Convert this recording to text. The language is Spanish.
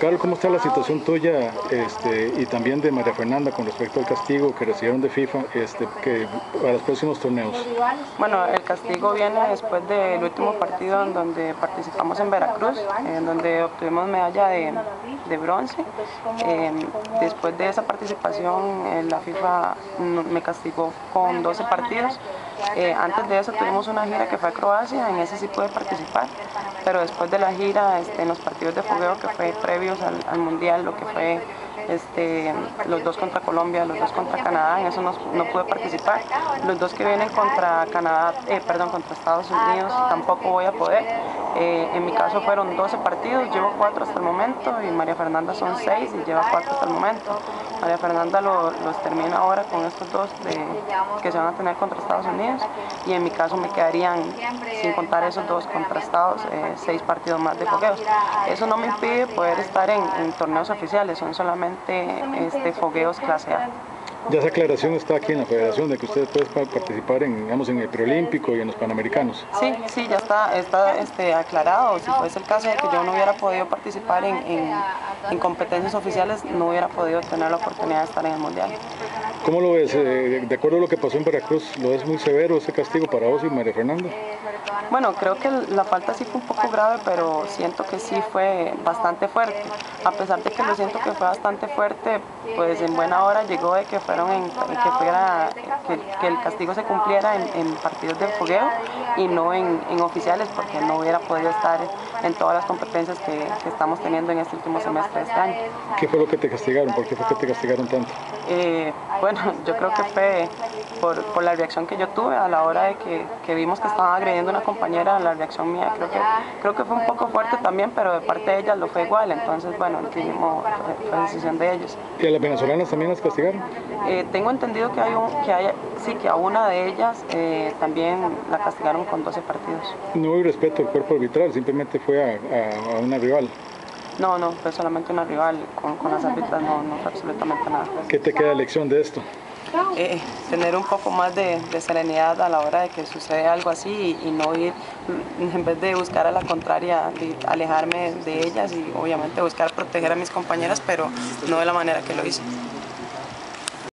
Carlos, ¿cómo está la situación tuya este, y también de María Fernanda con respecto al castigo que recibieron de FIFA este, para los próximos torneos? Bueno, el castigo viene después del último partido en donde participamos en Veracruz, en donde obtuvimos medalla de, bronce. Eh, después de esa participación, eh, la FIFA me castigó con 12 partidos. Eh, antes de eso tuvimos una gira que fue a Croacia, en ese sí pude participar, pero después de la gira, este, en los partidos de fogueo que fue previos al, al Mundial, lo que fue este, los dos contra Colombia, los dos contra Canadá, en eso no, no pude participar. Los dos que vienen contra Canadá, eh, perdón, contra Estados Unidos tampoco voy a poder. Eh, en mi caso fueron 12 partidos, llevo 4 hasta el momento y María Fernanda son 6 y lleva 4 hasta el momento. María Fernanda lo, los termina ahora con estos dos que se van a tener contra Estados Unidos y en mi caso me quedarían, sin contar esos dos contrastados, 6 eh, partidos más de fogueos. Eso no me impide poder estar en torneos oficiales, son solamente este, fogueos clase A. Ya esa aclaración está aquí en la federación de que ustedes pueden participar en, digamos, en el preolímpico y en los panamericanos. Sí, sí, ya está, está este, aclarado. Si fuese el caso de que yo no hubiera podido participar en, en, en, competencias oficiales, no hubiera podido tener la oportunidad de estar en el mundial. ¿Cómo lo ves? Eh, de acuerdo a lo que pasó en Veracruz, ¿lo ves muy severo ese castigo para vos y María Fernanda? Bueno, creo que la falta sí fue un poco grave, pero siento que sí fue bastante fuerte. A pesar de que lo siento que fue bastante fuerte, pues en buena hora llegó de que en, que fuera que, el castigo se cumpliera en, partidos de fogueo y no en, en, oficiales, porque no hubiera podido estar en todas las competencias que, que, estamos teniendo en este último semestre de este año. ¿Qué fue lo que te castigaron? ¿Por qué fue que te castigaron tanto? Eh, bueno, yo creo que fue por, por, la reacción que yo tuve a la hora de que, que vimos que estaban agrediendo a una compañera, la reacción mía creo que, creo que fue un poco fuerte también, pero de parte de ellas lo fue igual, entonces bueno, el último fue, fue, decisión de ellos. ¿Y a las venezolanas también las castigaron? Eh, tengo entendido que hay un, que hay, sí, que a una de ellas eh, también la castigaron con 12 partidos. No hubo respeto al cuerpo arbitral, simplemente fue a, a, a una rival. No, no, fue solamente una rival, con, con las árbitras no, no fue absolutamente nada. ¿Qué te queda lección de esto? Eh, tener un poco más de, de, serenidad a la hora de que sucede algo así y, y, no ir, en vez de buscar a la contraria, de alejarme de ellas y obviamente buscar proteger a mis compañeras, pero no de la manera que lo hice.